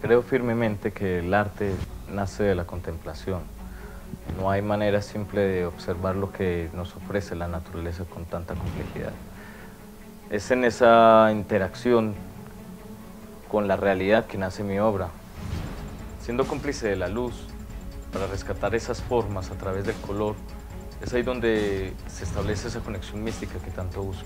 Creo firmemente que el arte nace de la contemplación. No hay manera simple de observar lo que nos ofrece la naturaleza con tanta complejidad. Es en esa interacción con la realidad que nace mi obra. Siendo cómplice de la luz, para rescatar esas formas a través del color, es ahí donde se establece esa conexión mística que tanto uso.